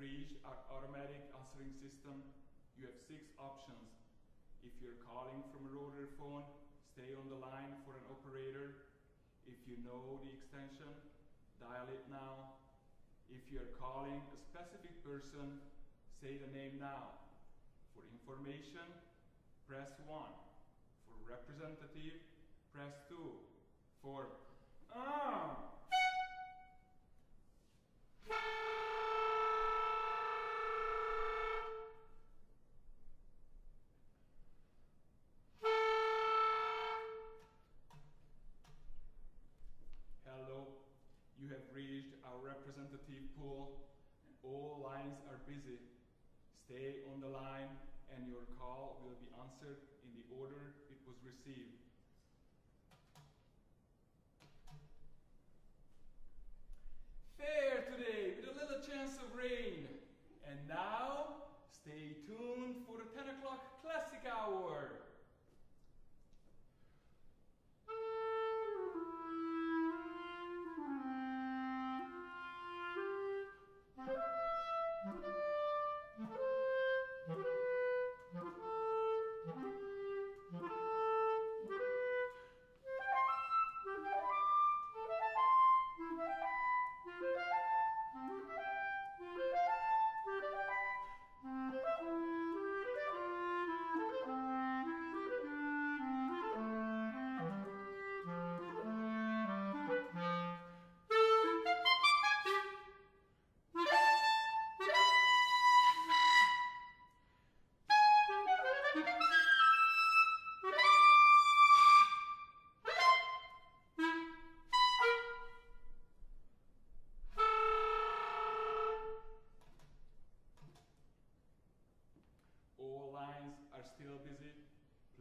reached our automatic answering system. You have six options. If you're calling from a rotary phone, stay on the line for an operator. If you know the extension, dial it now. If you're calling a specific person, say the name now. For information, press 1. For representative, press 2. For ah! Busy. Stay on the line and your call will be answered in the order it was received. Fair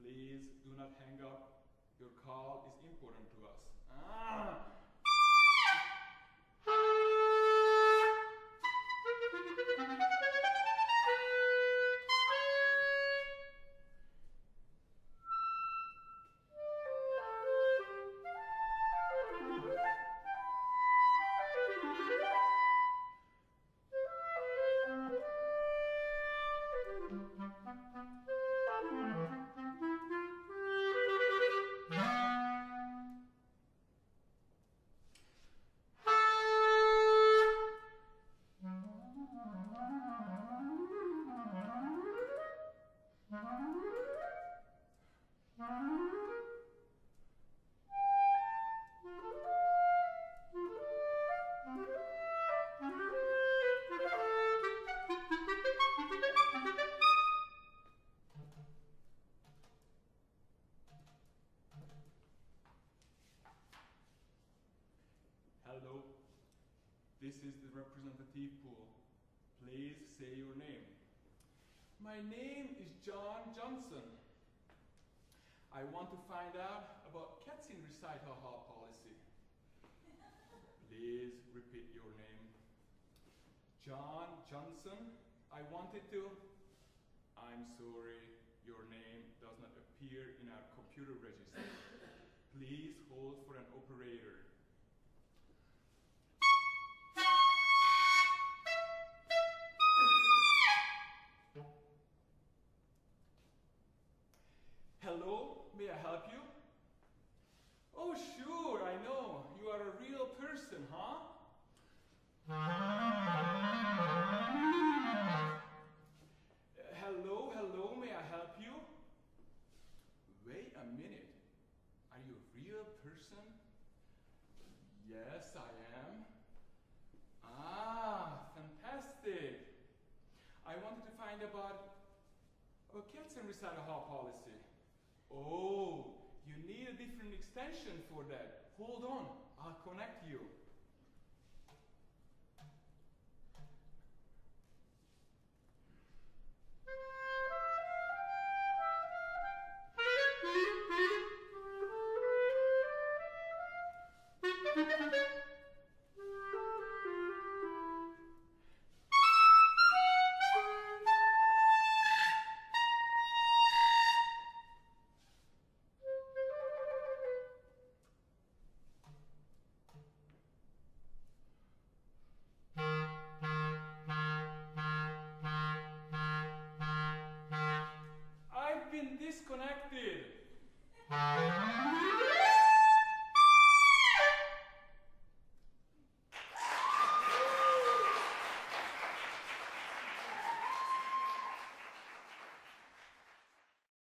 Please do not hang up. Your call is important to us. Ah! This is the representative pool. Please say your name. My name is John Johnson. I want to find out about cats in recital hall policy. Please repeat your name. John Johnson, I wanted to. I'm sorry, your name does not appear in our computer register. Please hold for an operator. Person? Yes, I am. Ah, fantastic. I wanted to find about cats and recital hall policy. Oh, you need a different extension for that. Hold on, I'll connect you.